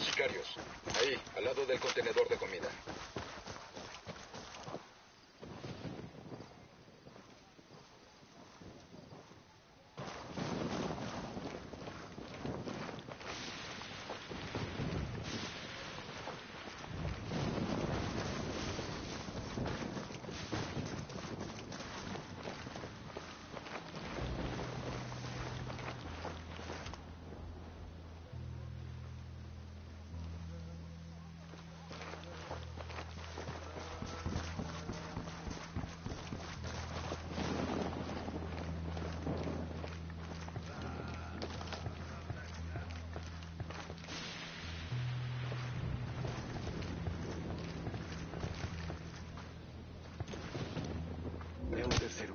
Sicarios. Ahí, al lado del contenedor de comida. Veo un tercero.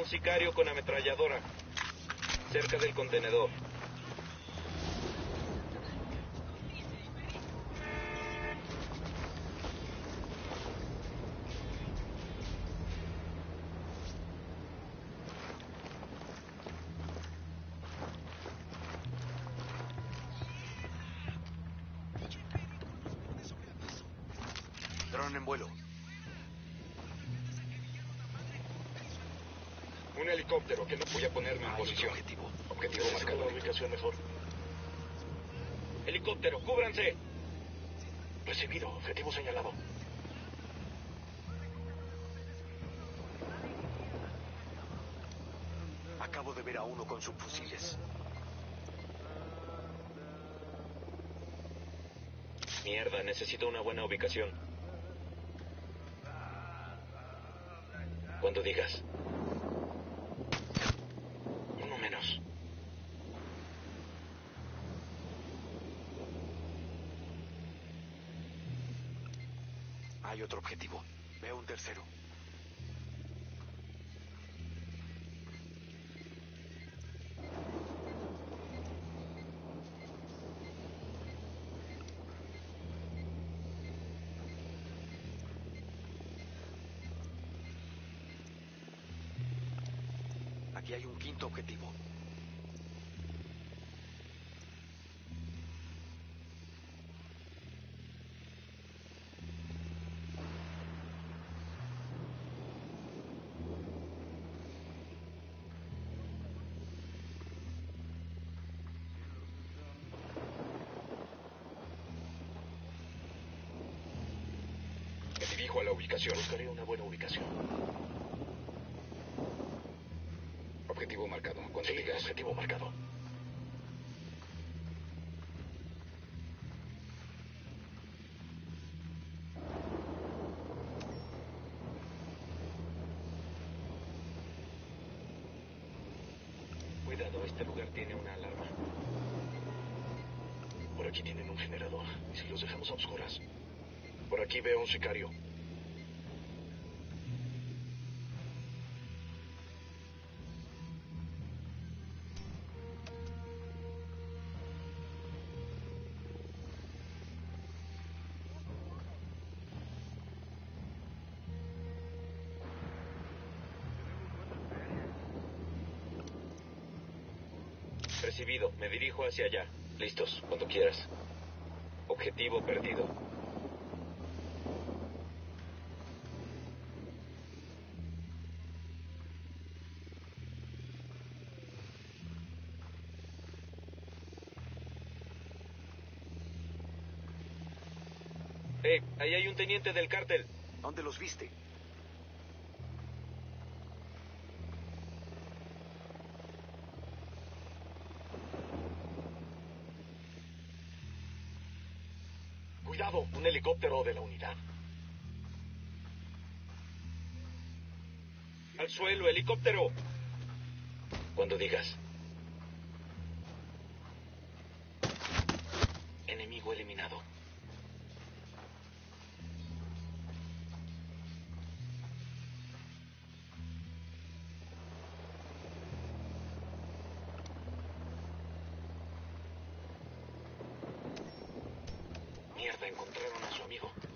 un sicario con ametralladora. Cerca del contenedor. Dron en vuelo. Un helicóptero que no voy a ponerme en Hay posición. objetivo. Objetivo marcado. La ubicación mejor. Helicóptero, cúbranse. Recibido, objetivo señalado. Acabo de ver a uno con subfusiles. Mierda, necesito una buena ubicación. Cuando digas. Uno menos. Hay otro objetivo. Veo un tercero. Aquí hay un quinto objetivo. A la ubicación. Buscaré una buena ubicación. Objetivo marcado. Cuando digas. Objetivo marcado. Cuidado, este lugar tiene una alarma. Por aquí tienen un generador. ¿Y si los dejamos a oscuras? Por aquí veo un sicario. Recibido. Me dirijo hacia allá. Listos, cuando quieras. Objetivo perdido. Eh, ahí hay un teniente del cártel. ¿Dónde los viste? Un helicóptero de la unidad. Al suelo, helicóptero. Cuando digas. Enemigo eliminado. problema a su amigo.